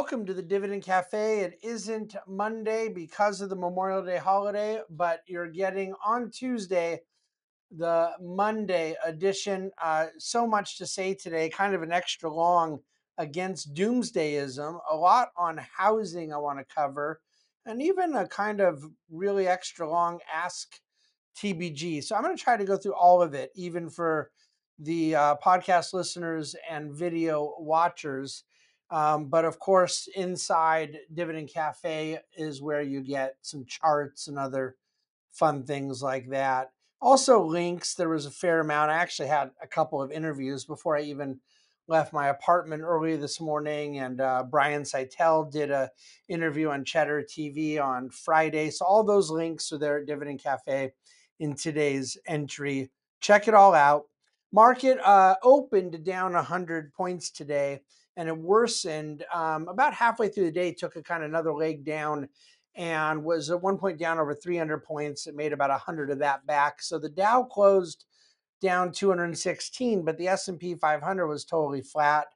welcome to the Dividend Cafe. It isn't Monday because of the Memorial Day holiday, but you're getting on Tuesday the Monday edition. Uh, so much to say today, kind of an extra long against doomsdayism, a lot on housing I want to cover, and even a kind of really extra long ask TBG. So I'm going to try to go through all of it, even for the uh, podcast listeners and video watchers. Um, but of course, inside Dividend Cafe is where you get some charts and other fun things like that. Also, links. There was a fair amount. I actually had a couple of interviews before I even left my apartment early this morning, and uh, Brian Szytel did a interview on Cheddar TV on Friday. So all those links are there at Dividend Cafe in today's entry. Check it all out. Market uh, opened down 100 points today, and it worsened um, about halfway through the day. Took a kind of another leg down and was at one point down over 300 points. It made about 100 of that back. So the Dow closed down 216, but the S&P 500 was totally flat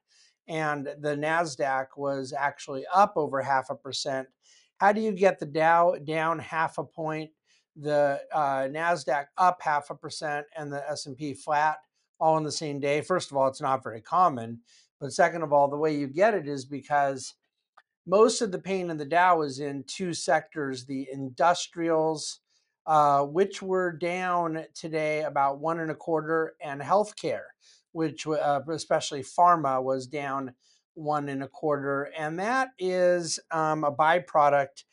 and the Nasdaq was actually up over half a percent. How do you get the Dow down half a point, the uh, Nasdaq up half a percent, and the S&P flat all in the same day? First of all, it's not very common, but second of all, the way you get it is because most of the pain in the Dow is in two sectors the industrials, uh, which were down today about one and a quarter, and healthcare, which uh, especially pharma was down one and a quarter. And that is um, a byproduct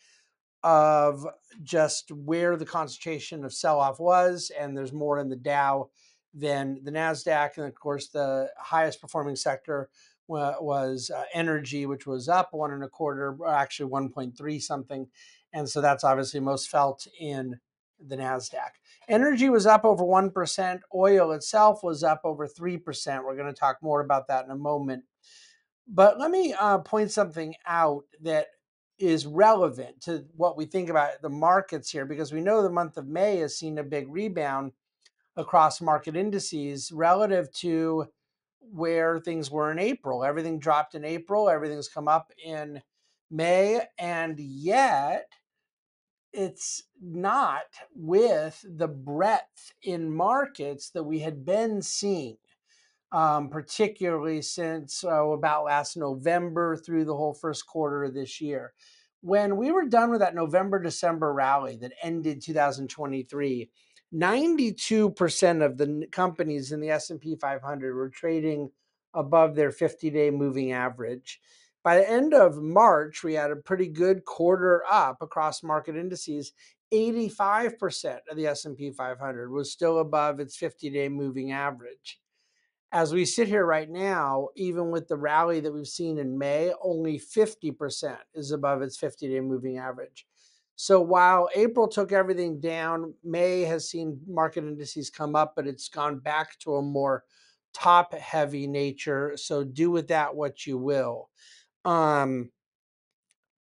of just where the concentration of sell off was. And there's more in the Dow than the NASDAQ. And of course, the highest performing sector was uh, energy, which was up one and a quarter, actually 1.3 something. And so that's obviously most felt in the NASDAQ. Energy was up over 1%. Oil itself was up over 3%. We're going to talk more about that in a moment. But let me uh, point something out that is relevant to what we think about the markets here, because we know the month of May has seen a big rebound across market indices relative to where things were in April. Everything dropped in April, everything's come up in May, and yet it's not with the breadth in markets that we had been seeing, um, particularly since uh, about last November through the whole first quarter of this year. When we were done with that November December rally that ended 2023, 92% of the companies in the S&P 500 were trading above their 50-day moving average. By the end of March, we had a pretty good quarter up across market indices. 85% of the S&P 500 was still above its 50-day moving average. As we sit here right now, even with the rally that we've seen in May, only 50% is above its 50-day moving average. So while April took everything down, May has seen market indices come up, but it's gone back to a more top heavy nature. So do with that what you will. Um,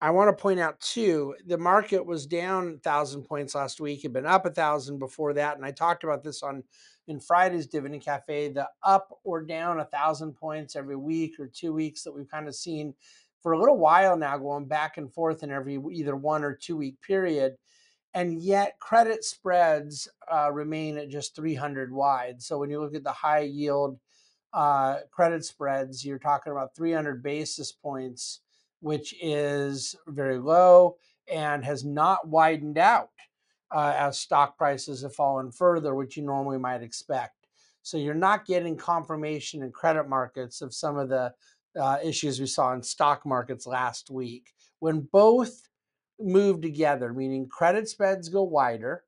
I want to point out too, the market was down a thousand points last week. Had been up a thousand before that, and I talked about this on in Friday's Dividend Cafe. The up or down a thousand points every week or two weeks that we've kind of seen for a little while now, going back and forth in every either one or two week period. And yet, credit spreads uh, remain at just 300 wide. So, when you look at the high yield uh, credit spreads, you're talking about 300 basis points, which is very low and has not widened out uh, as stock prices have fallen further, which you normally might expect. So, you're not getting confirmation in credit markets of some of the uh, issues we saw in stock markets last week. When both move together, meaning credit spreads go wider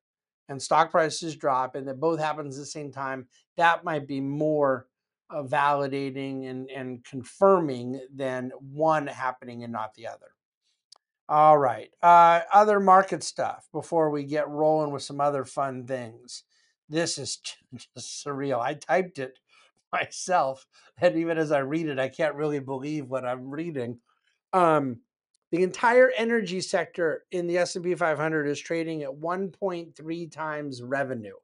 and stock prices drop, and that both happens at the same time, that might be more uh, validating and, and confirming than one happening and not the other. All right. Uh, other market stuff before we get rolling with some other fun things. This is just surreal. I typed it myself and even as i read it i can't really believe what i'm reading. Um, the entire energy sector in the s&p 500 is trading at 1.3 times revenue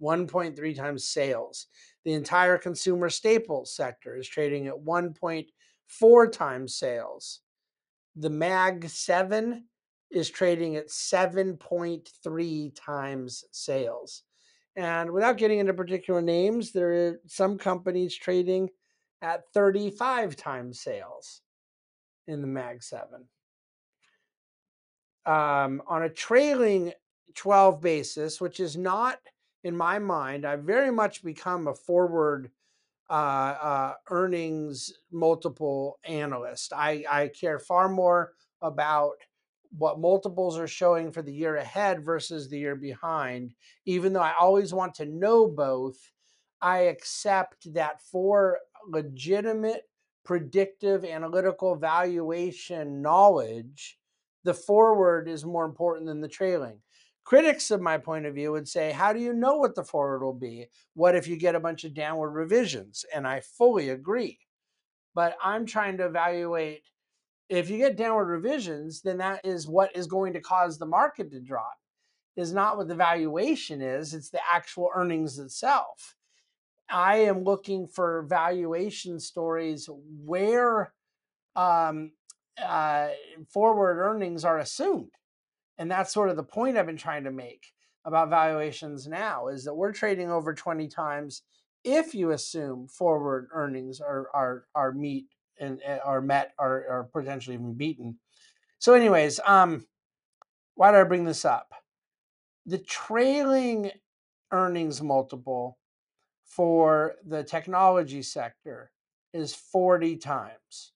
1.3 times sales. The entire consumer staples sector is trading at 1.4 times sales. The MAG 7 is trading at 7.3 times sales. And without getting into particular names, there are some companies trading at 35 times sales in the MAG 7. Um, on a trailing 12 basis, which is not in my mind, I've very much become a forward uh, uh, earnings multiple analyst. I, I care far more about what multiples are showing for the year ahead versus the year behind. Even though I always want to know both, I accept that for legitimate predictive analytical valuation knowledge, the forward is more important than the trailing. Critics of my point of view would say, How do you know what the forward will be? What if you get a bunch of downward revisions? And I fully agree. But I'm trying to evaluate if you get downward revisions, then that is what is going to cause the market to drop, is not what the valuation is, it's the actual earnings itself. I am looking for valuation stories where um, uh, forward earnings are assumed. And that's sort of the point I've been trying to make about valuations now is that we're trading over 20 times if you assume forward earnings are are are meet and eh, are met or are potentially even beaten. So, anyways, um, why did I bring this up? The trailing earnings multiple for the technology sector is 40 times.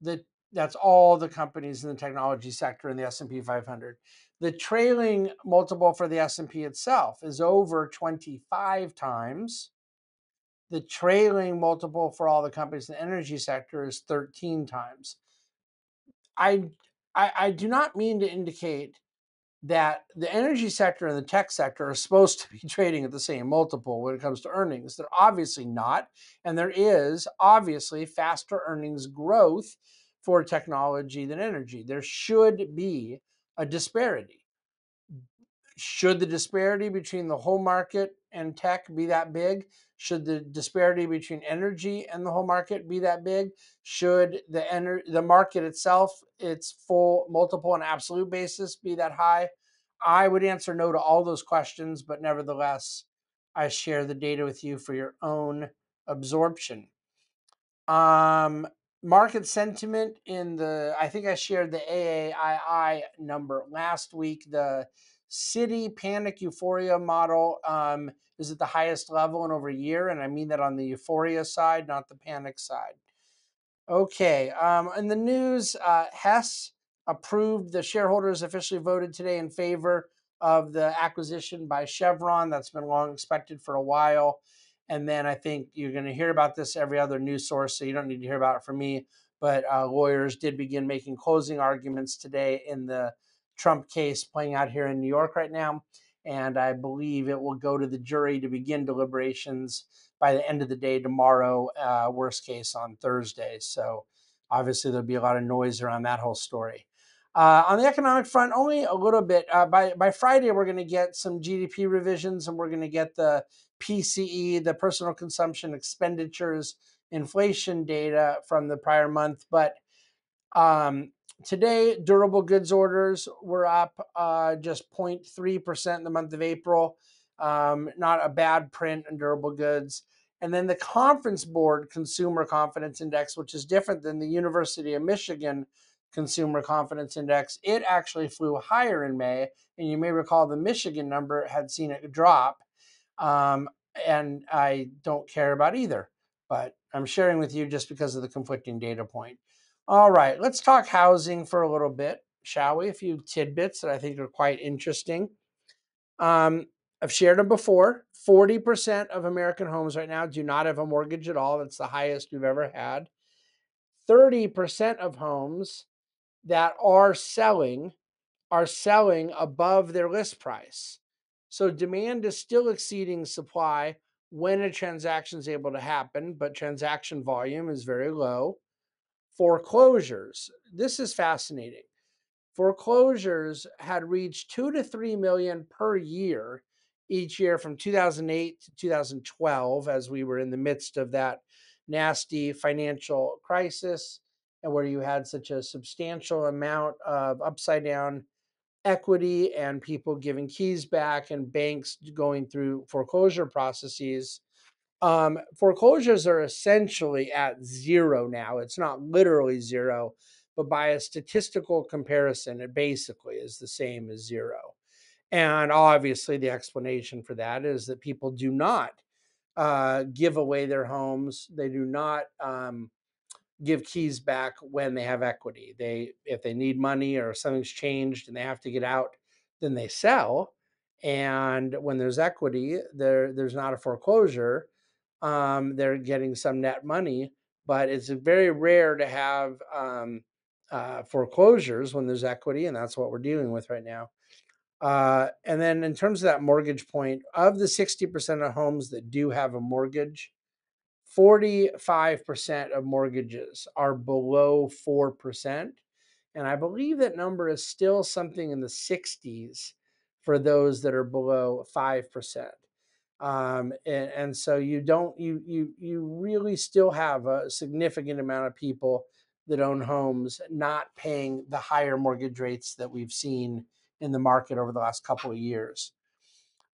The that's all the companies in the technology sector in the S&P 500. The trailing multiple for the S&P itself is over 25 times. The trailing multiple for all the companies in the energy sector is 13 times. I, I, I do not mean to indicate that the energy sector and the tech sector are supposed to be trading at the same multiple when it comes to earnings. They're obviously not. And there is obviously faster earnings growth for technology than energy. There should be a disparity. Should the disparity between the whole market and tech be that big? Should the disparity between energy and the whole market be that big? Should the ener- the market itself, its full multiple and absolute basis, be that high? I would answer no to all those questions, but nevertheless, I share the data with you for your own absorption. Um, market sentiment in the I think I shared the AAII number last week. The Citi panic euphoria model um, is at the highest level in over a year, and I mean that on the euphoria side, not the panic side. Okay, um, in the news, uh, Hess approved. The shareholders officially voted today in favor of the acquisition by Chevron. That's been long expected for a while. And then I think you're going to hear about this every other news source, so you don't need to hear about it from me. But uh, lawyers did begin making closing arguments today in the Trump case playing out here in New York right now. And I believe it will go to the jury to begin deliberations by the end of the day tomorrow, uh, worst case on Thursday. So obviously, there'll be a lot of noise around that whole story. Uh, on the economic front, only a little bit. Uh, by by Friday, we're going to get some GDP revisions, and we're going to get the PCE, the personal consumption expenditures inflation data from the prior month. But um, today, durable goods orders were up uh, just 0.3% in the month of April. Um, not a bad print in durable goods. And then the Conference Board Consumer Confidence Index, which is different than the University of Michigan Consumer Confidence Index, it actually flew higher in May. And you may recall the Michigan number had seen it drop. Um, and I don't care about either, but I'm sharing with you just because of the conflicting data point. All right, let's talk housing for a little bit, shall we? A few tidbits that I think are quite interesting. Um, I've shared them before. 40% of American homes right now do not have a mortgage at all. That's the highest we've ever had. 30% of homes that are selling are selling above their list price. So demand is still exceeding supply when a transaction is able to happen, but transaction volume is very low. Foreclosures. This is fascinating. Foreclosures had reached 2 to 3 million per year each year from 2008 to 2012 as we were in the midst of that nasty financial crisis and where you had such a substantial amount of upside down equity and people giving keys back and banks going through foreclosure processes. Um, foreclosures are essentially at zero now. It's not literally zero, but by a statistical comparison, it basically is the same as zero. And obviously, the explanation for that is that people do not uh, give away their homes. They do not um, give keys back when they have equity. They, if they need money or something's changed and they have to get out, then they sell. And when there's equity, there there's not a foreclosure. Um, they're getting some net money, but it's very rare to have um, uh, foreclosures when there's equity, and that's what we're dealing with right now. Uh, and then in terms of that mortgage point, of the 60% of homes that do have a mortgage, 45% of mortgages are below 4%. And I believe that number is still something in the 60s for those that are below 5%. Um, and, and so you don't, you, you, you really still have a significant amount of people that own homes not paying the higher mortgage rates that we've seen in the market over the last couple of years.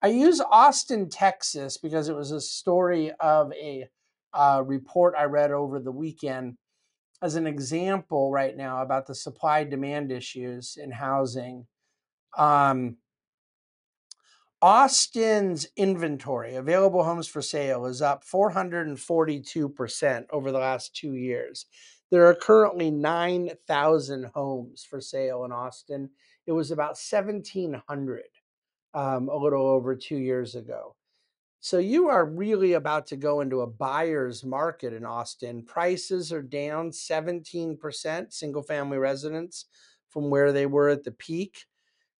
I use Austin, Texas because it was a story of a uh, report I read over the weekend as an example right now about the supply demand issues in housing. Um, Austin's inventory, available homes for sale, is up 442% over the last two years. There are currently 9,000 homes for sale in Austin. It was about 1,700 um, a little over two years ago. So you are really about to go into a buyer's market in Austin. Prices are down 17%, single family residents from where they were at the peak.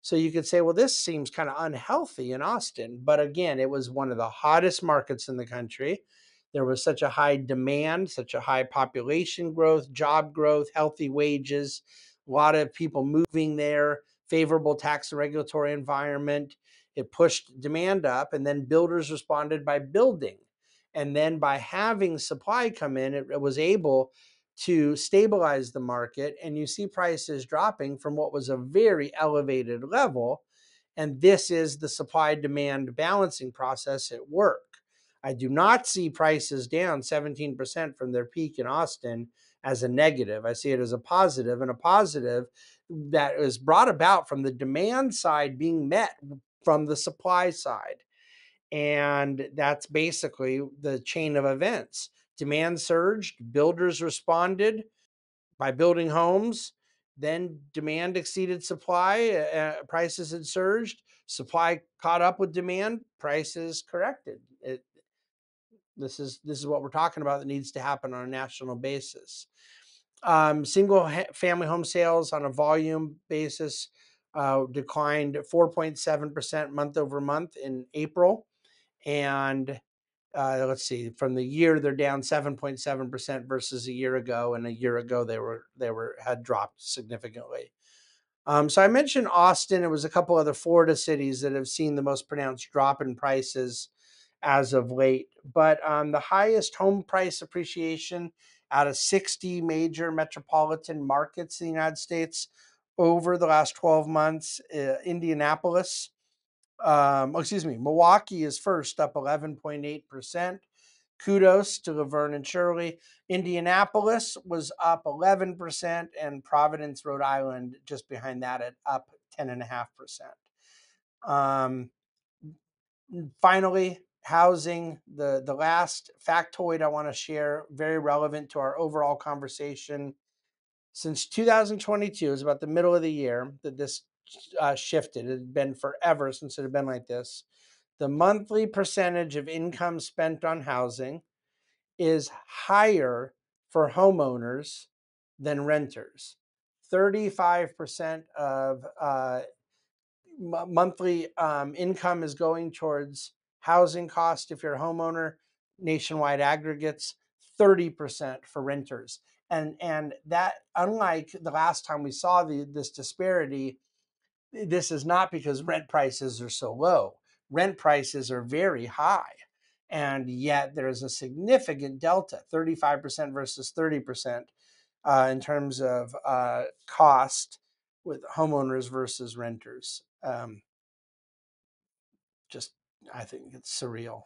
So you could say, well, this seems kind of unhealthy in Austin. But again, it was one of the hottest markets in the country. There was such a high demand, such a high population growth, job growth, healthy wages, a lot of people moving there, favorable tax and regulatory environment. It pushed demand up, and then builders responded by building. And then by having supply come in, it, it was able to stabilize the market. And you see prices dropping from what was a very elevated level. And this is the supply demand balancing process at work. I do not see prices down 17% from their peak in Austin as a negative. I see it as a positive, and a positive that is brought about from the demand side being met from the supply side. And that's basically the chain of events. Demand surged, builders responded by building homes, then demand exceeded supply, uh, prices had surged, supply caught up with demand, prices corrected. It, this is this is what we're talking about that needs to happen on a national basis. Um, single family home sales on a volume basis uh, declined 4.7% month over month in April. And uh, let's see, from the year they're down 7.7% versus a year ago. And a year ago they were they were had dropped significantly. Um, so I mentioned Austin. It was a couple other Florida cities that have seen the most pronounced drop in prices as of late. But um, the highest home price appreciation out of 60 major metropolitan markets in the United States over the last 12 months. Uh, Indianapolis, um, oh, excuse me, Milwaukee is first, up 11.8%. Kudos to Laverne and Shirley. Indianapolis was up 11%, and Providence, Rhode Island, just behind that at up 10.5%. Um, finally, housing, the, the last factoid I want to share, very relevant to our overall conversation since 2022 is about the middle of the year that this uh, shifted. It had been forever since it had been like this. The monthly percentage of income spent on housing is higher for homeowners than renters. 35% of uh, m- monthly um, income is going towards housing cost if you're a homeowner, nationwide aggregates, 30% for renters and and that unlike the last time we saw the, this disparity this is not because rent prices are so low rent prices are very high and yet there's a significant delta 35% versus 30% uh, in terms of uh, cost with homeowners versus renters. Um, just, I think it's surreal.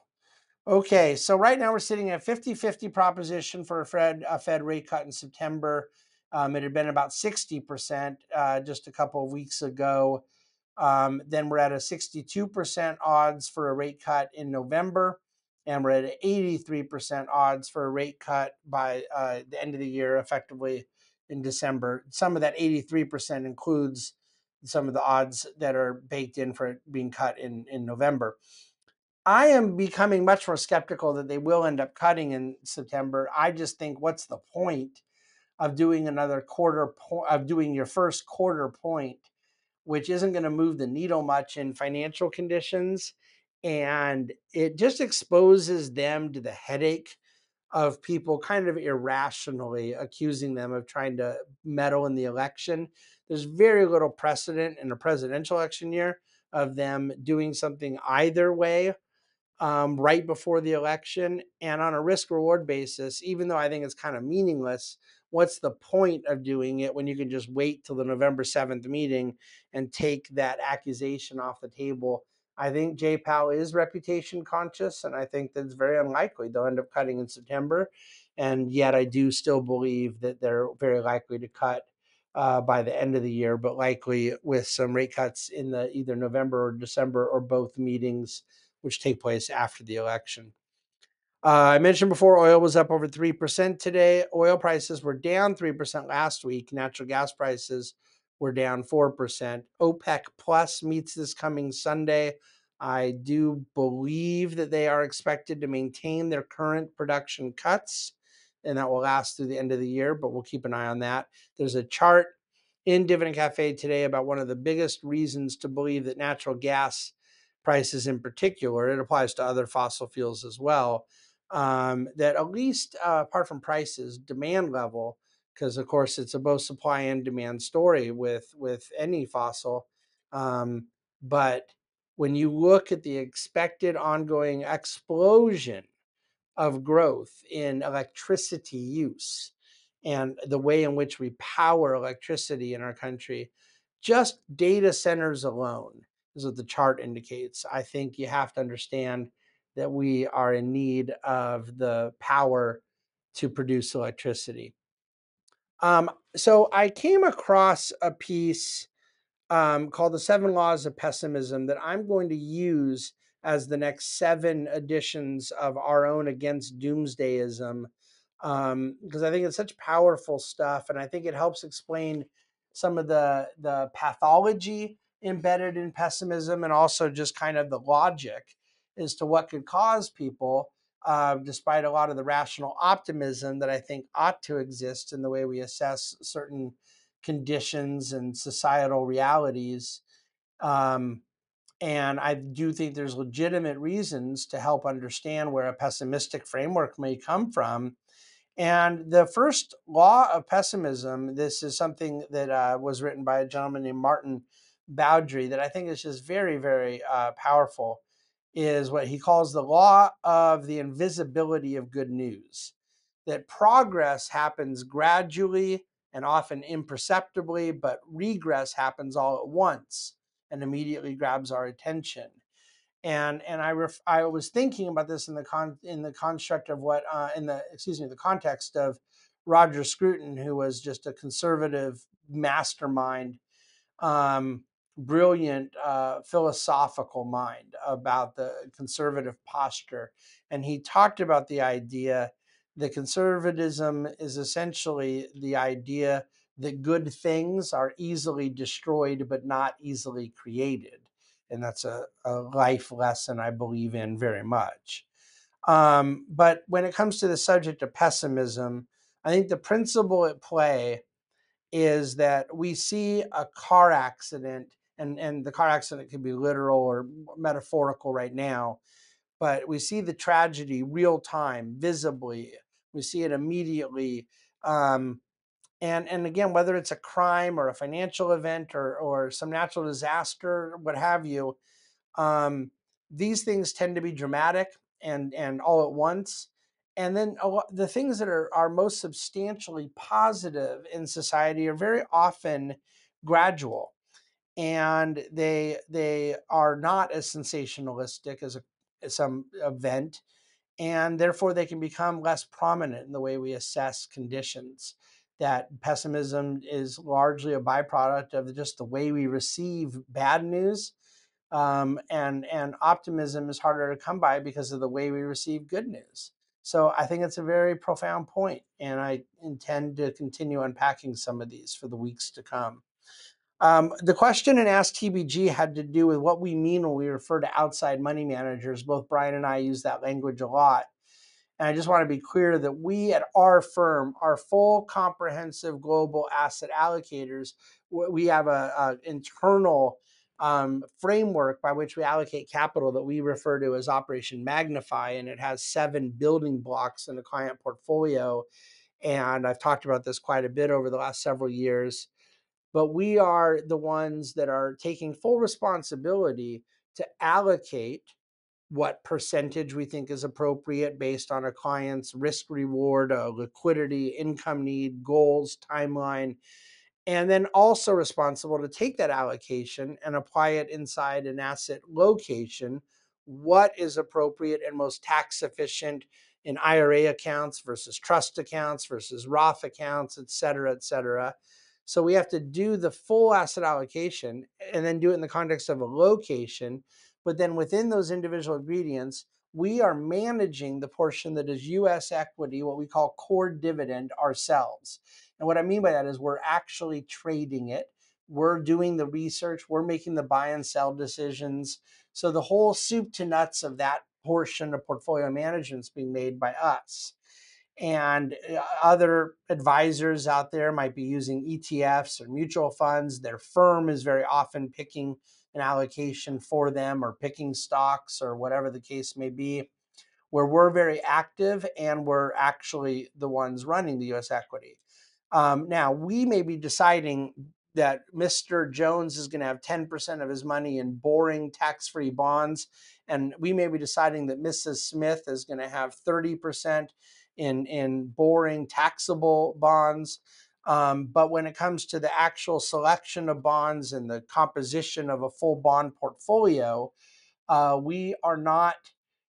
Okay, so right now we're sitting at 50 50 proposition for a Fed, a Fed rate cut in September. Um, it had been about 60% uh, just a couple of weeks ago. Um, then we're at a 62% odds for a rate cut in November, and we're at 83% odds for a rate cut by uh, the end of the year, effectively in December. Some of that 83% includes some of the odds that are baked in for being cut in, in November. I am becoming much more skeptical that they will end up cutting in September. I just think, what's the point of doing another quarter point, of doing your first quarter point which isn't going to move the needle much in financial conditions. And it just exposes them to the headache of people kind of irrationally accusing them of trying to meddle in the election. There's very little precedent in a presidential election year of them doing something either way um, right before the election. And on a risk reward basis, even though I think it's kind of meaningless, what's the point of doing it when you can just wait till the November 7th meeting and take that accusation off the table? I think Jay Powell is reputation conscious, and I think that's very unlikely they'll end up cutting in September. And yet, I do still believe that they're very likely to cut uh, by the end of the year, but likely with some rate cuts in the either November or December or both meetings, which take place after the election. Uh, I mentioned before oil was up over 3% today. Oil prices were down 3% last week. Natural gas prices were down 4%. OPEC Plus meets this coming Sunday. I do believe that they are expected to maintain their current production cuts, and that will last through the end of the year, but we'll keep an eye on that. There's a chart in Dividend Cafe today about one of the biggest reasons to believe that natural gas prices, in particular, it applies to other fossil fuels as well um, that at least uh, apart from prices, demand level, because of course it's a both supply and demand story with with any fossil. Um, but when you look at the expected ongoing explosion of growth in electricity use and the way in which we power electricity in our country, just data centers alone is what the chart indicates. I think you have to understand that we are in need of the power to produce electricity. Um, so I came across a piece um, called The Seven Laws of Pessimism that I'm going to use as the next seven editions of our own Against Doomsdayism um, because I think it's such powerful stuff, and I think it helps explain some of the the pathology embedded in pessimism and also just kind of the logic as to what could cause people, uh, despite a lot of the rational optimism that I think ought to exist in the way we assess certain conditions and societal realities. Um, and I do think there's legitimate reasons to help understand where a pessimistic framework may come from. And the first law of pessimism, this is something that uh, was written by a gentleman named Martin Boudry that I think is just very, very uh, powerful is what he calls the law of the invisibility of good news. That progress happens gradually and often imperceptibly, but regress happens all at once and immediately grabs our attention. And and I ref, I was thinking about this in the con in the construct of what uh, in the excuse me the context of Roger Scruton, who was just a conservative mastermind um, brilliant uh, philosophical mind about the conservative posture. And he talked about the idea that conservatism is essentially the idea that good things are easily destroyed but not easily created. And that's a, a life lesson I believe in very much. Um, but when it comes to the subject of pessimism, I think the principle at play is that we see a car accident and and the car accident can be literal or metaphorical right now but we see the tragedy real time visibly we see it immediately um, and and again whether it's a crime or a financial event or or some natural disaster what have you um, these things tend to be dramatic and and all at once and then the things that are, are most substantially positive in society are very often gradual and they they are not as sensationalistic as, a, as some event and therefore they can become less prominent in the way we assess conditions. That pessimism is largely a byproduct of just the way we receive bad news um, and and optimism is harder to come by because of the way we receive good news. So i think it's a very profound point and i intend to continue unpacking some of these for the weeks to come um, the question in Ask TBG had to do with what we mean when we refer to outside money managers. Both Brian and I use that language a lot. And I just want to be clear that we at our firm are full comprehensive global asset allocators. We have an internal um, framework by which we allocate capital that we refer to as Operation Magnify, and it has seven building blocks in a client portfolio. And I've talked about this quite a bit over the last several years but we are the ones that are taking full responsibility to allocate what percentage we think is appropriate based on a client's risk reward, uh, liquidity, income need, goals, timeline, and then also responsible to take that allocation and apply it inside an asset location. What is appropriate and most tax efficient in IRA accounts versus trust accounts versus Roth accounts, et cetera, et cetera. So we have to do the full asset allocation and then do it in the context of a location. But then within those individual ingredients, we are managing the portion that is US equity, what we call core dividend ourselves. And what I mean by that is we're actually trading it. We're doing the research, we're making the buy and sell decisions. So the whole soup to nuts of that portion of portfolio management is being made by us and uh, other advisors out there might be using ETFs or mutual funds. Their firm is very often picking an allocation for them or picking stocks or whatever the case may be, where we're very active and we're actually the ones running the US equity. Um, now, we may be deciding that Mr. Jones is going to have 10% of his money in boring tax free bonds, and we may be deciding that Mrs. Smith is going to have 30% in in boring taxable bonds. Um, but when it comes to the actual selection of bonds and the composition of a full bond portfolio, uh, we are not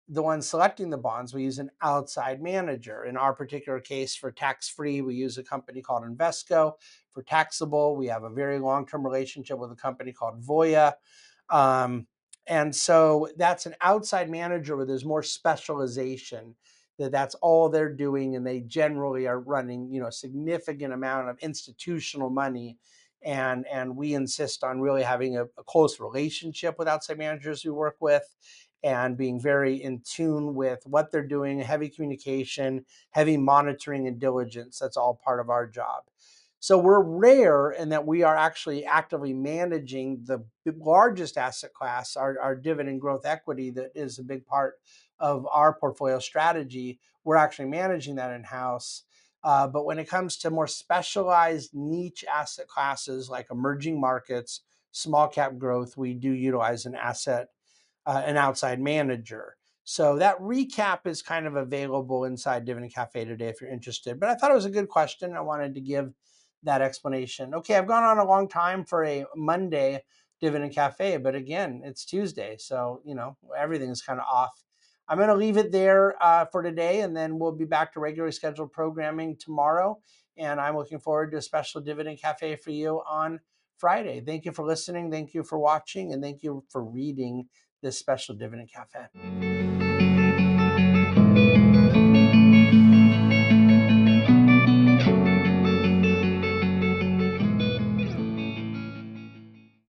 the ones selecting the bonds. We use an outside manager. In our particular case, for tax free, we use a company called Invesco. For taxable, we have a very long term relationship with a company called Voya. Um, and so that's an outside manager where there's more specialization that that's all they're doing and they generally are running you know significant amount of institutional money and and we insist on really having a, a close relationship with outside managers we work with and being very in tune with what they're doing heavy communication heavy monitoring and diligence that's all part of our job so we're rare in that we are actually actively managing the largest asset class, our, our dividend growth equity, that is a big part of our portfolio strategy. We're actually managing that in house. Uh, but when it comes to more specialized niche asset classes like emerging markets, small cap growth, we do utilize an asset, uh, an outside manager. So that recap is kind of available inside Dividend Cafe today if you're interested. But I thought it was a good question. I wanted to give that explanation. Okay, I've gone on a long time for a Monday Dividend Cafe, but again, it's Tuesday. So, you know, everything's kind of off. I'm going to leave it there uh, for today, and then we'll be back to regularly scheduled programming tomorrow. And I'm looking forward to a special Dividend Cafe for you on Friday. Thank you for listening. Thank you for watching. And thank you for reading this special Dividend Cafe.